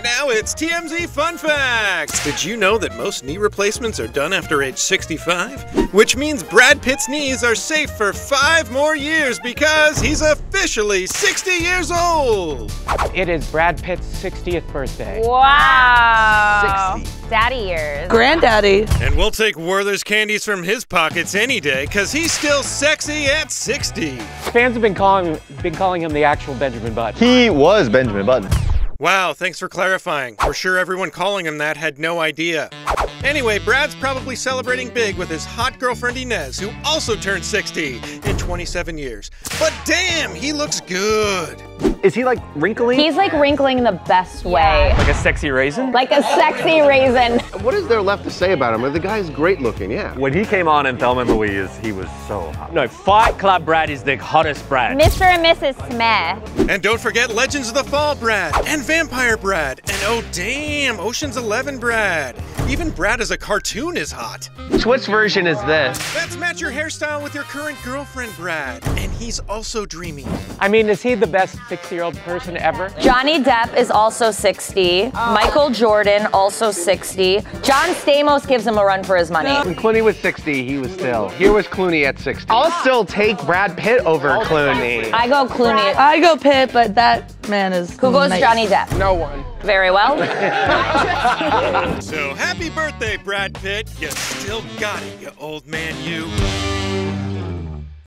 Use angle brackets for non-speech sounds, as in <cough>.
And now it's TMZ Fun Facts. Did you know that most knee replacements are done after age 65? Which means Brad Pitt's knees are safe for five more years because he's officially 60 years old. It is Brad Pitt's 60th birthday. Wow. 60. Daddy years. Granddaddy. And we'll take Werther's candies from his pockets any day because he's still sexy at 60. Fans have been calling, been calling him the actual Benjamin Button. He was Benjamin Button. Wow, thanks for clarifying. For sure everyone calling him that had no idea. Anyway, Brad's probably celebrating big with his hot girlfriend Ines, who also turned 60 in 27 years. But damn, he looks good. Is he like wrinkling? He's like wrinkling in the best way. Like a sexy raisin? Like a sexy raisin. What is there left to say about him? The guy's great looking, yeah. When he came on in Thelma and Louise, he was so hot. No, Fight Club Brad is the hottest Brad. Mr. and Mrs. Smith. And don't forget Legends of the Fall Brad, and Vampire Brad, and oh damn, Ocean's Eleven Brad. Even Brad as a cartoon is hot. So which version is this? Let's match your hairstyle with your current girlfriend, Brad. And he's also dreamy. I mean, is he the best 60 year old person ever? Johnny Depp is also 60. Michael Jordan, also 60. John Stamos gives him a run for his money. When Clooney was 60, he was still. Here was Clooney at 60. I'll still take Brad Pitt over Clooney. I go Clooney. I go Pitt, but that man is. Who goes nice. Johnny Depp? No one. Very well. <laughs> So happy birthday, Brad Pitt. You still got it, you old man, you.